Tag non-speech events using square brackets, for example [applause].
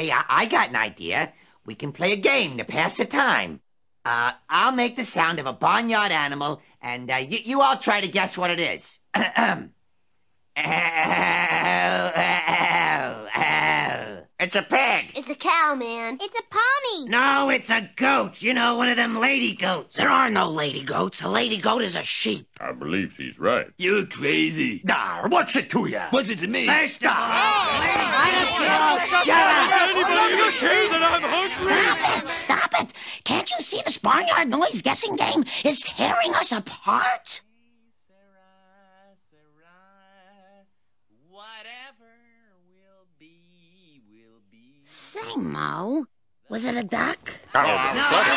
Hey, I, I got an idea. We can play a game to pass the time. Uh, I'll make the sound of a barnyard animal, and uh, y- you all try to guess what it is. [clears throat] it's a pig. It's a cow, man. It's a pony. No, it's a goat. You know, one of them lady goats. There are no lady goats. A lady goat is a sheep. I believe she's right. You're crazy. Nah, what's it to you? What's it to me? Hey, hey, hey, hey, hey, hey, hey, hey, hey, hey, Stop it! That I'm hungry. Stop it! Stop it! Can't you see this barnyard noise guessing game is tearing us apart? Say, Moe, was it a duck? Oh, no.